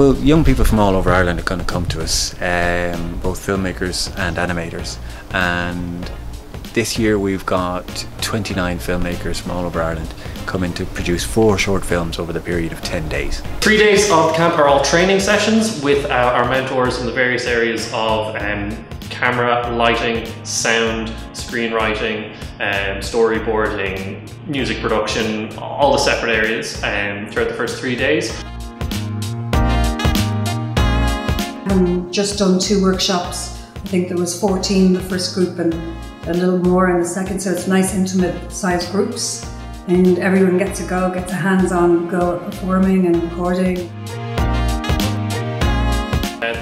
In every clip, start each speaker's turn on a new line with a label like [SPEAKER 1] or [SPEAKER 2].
[SPEAKER 1] Well, young people from all over Ireland are going to come to us, um, both filmmakers and animators. And this year we've got 29 filmmakers from all over Ireland coming to produce four short films over the period of 10 days.
[SPEAKER 2] Three days of camp are all training sessions with uh, our mentors in the various areas of um, camera, lighting, sound, screenwriting, um, storyboarding, music production, all the separate areas um, throughout the first three days.
[SPEAKER 3] Just done two workshops. I think there was 14 in the first group and a little more in the second, so it's nice intimate sized groups and everyone gets to go, gets a hands-on go at performing and recording.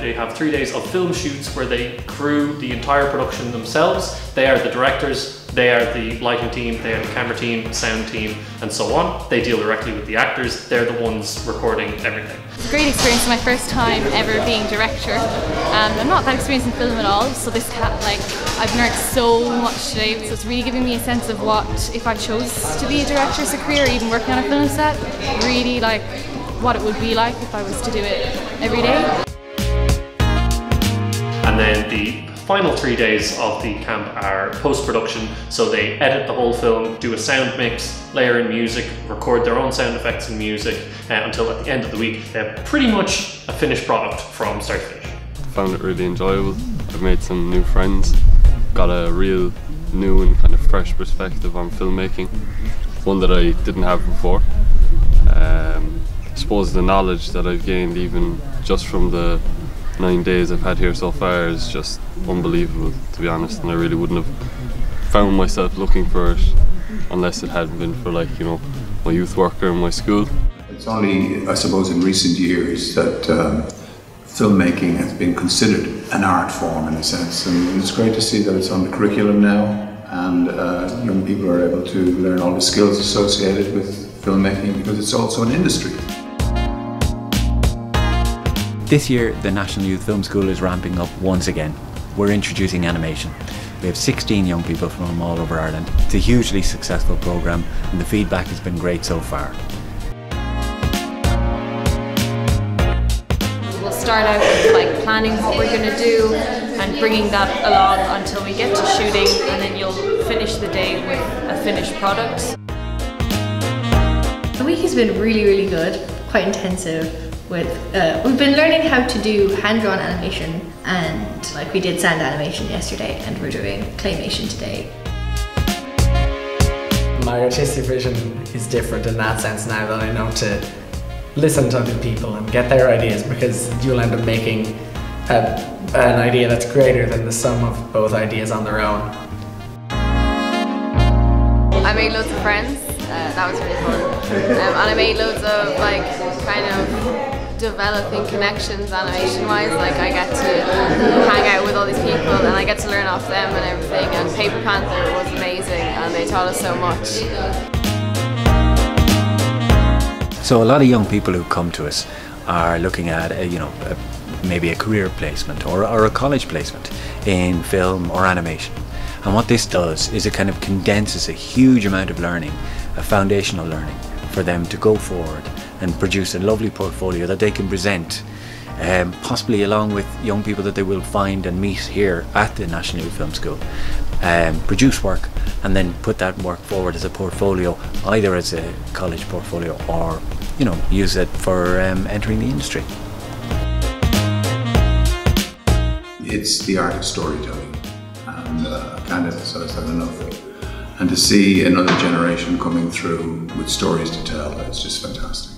[SPEAKER 2] They have three days of film shoots where they crew the entire production themselves. They are the directors, they are the lighting team, they are the camera team, sound team, and so on. They deal directly with the actors, they're the ones recording everything.
[SPEAKER 4] It's a great experience, my first time ever being director. Um, I'm not that experienced in film at all, so this like I've learned so much today. So it's really giving me a sense of what if I chose to be a director as a career, or even working on a film set, really like what it would be like if I was to do it every day.
[SPEAKER 2] And then the final three days of the camp are post-production, so they edit the whole film, do a sound mix, layer in music, record their own sound effects and music, uh, until at the end of the week they have pretty much a finished product from start to finish.
[SPEAKER 5] Found it really enjoyable. I've made some new friends, got a real new and kind of fresh perspective on filmmaking, one that I didn't have before. Um, I suppose the knowledge that I've gained even just from the nine days I've had here so far is just unbelievable, to be honest. And I really wouldn't have found myself looking for it unless it hadn't been for, like, you know, my youth worker in my school.
[SPEAKER 6] It's only, I suppose, in recent years that um, filmmaking has been considered an art form in a sense. And it's great to see that it's on the curriculum now and uh, young people are able to learn all the skills associated with filmmaking because it's also an industry.
[SPEAKER 1] This year, the National Youth Film School is ramping up once again. We're introducing animation. We have 16 young people from all over Ireland. It's a hugely successful programme and the feedback has been great so far.
[SPEAKER 4] We'll start out with like planning what we're going to do and bringing that along until we get to shooting and then you'll finish the day with a finished product.
[SPEAKER 7] The week has been really, really good, quite intensive with uh, we've been learning how to do hand-drawn animation and like we did sand animation yesterday and we're doing claymation today
[SPEAKER 8] my artistic vision is different in that sense now that I know to listen to other people and get their ideas because you'll end up making a, an idea that's greater than the sum of both ideas on their own.
[SPEAKER 9] I made loads of friends, uh, that was really fun. Um, and I made loads of like kind of developing connections animation wise. Like I get to hang out with all these people and I get to learn off them and everything. And Paper Panther was amazing and they taught us so much.
[SPEAKER 1] So a lot of young people who come to us are looking at a, you know a, maybe a career placement or, or a college placement in film or animation. And what this does is it kind of condenses a huge amount of learning, a foundational learning, for them to go forward and produce a lovely portfolio that they can present um, possibly along with young people that they will find and meet here at the National Youth Film School. Um, produce work and then put that work forward as a portfolio, either as a college portfolio or, you know, use it for um, entering the industry.
[SPEAKER 6] It's the art of storytelling, and uh, I can't emphasize that enough. And to see another generation coming through with stories to tell, it's just fantastic.